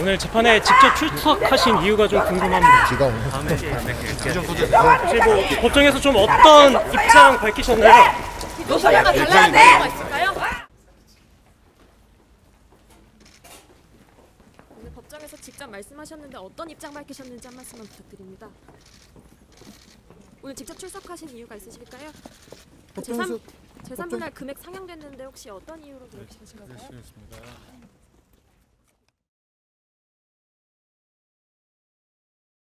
오늘 재판에 직접 출석하신 이유가 좀 궁금합니다. 비가 오는 혹시 뭐 법정에서 좀 어떤 입장 밝히셨나요? 노선과 달라는 내용가 있을까요? 오늘 법정에서 직접 말씀하셨는데 어떤 입장 밝히셨는지 한 말씀만 부탁드립니다. 오늘 직접 출석하신 이유가 있으실까요? 재산 재산분할 금액 상향됐는데 혹시 어떤 이유로 그렇게 하신 건가요? 네, 네, 그렇습니다.